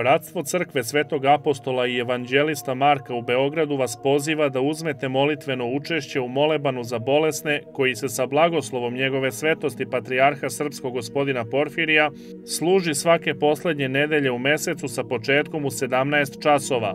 Bratstvo crkve Svetog apostola i evanđelista Marka u Beogradu vas poziva da uzmete molitveno učešće u molebanu za bolesne koji se sa blagoslovom njegove svetosti Patrijarha Srpskog gospodina Porfirija služi svake poslednje nedelje u mesecu sa početkom u 17 časova.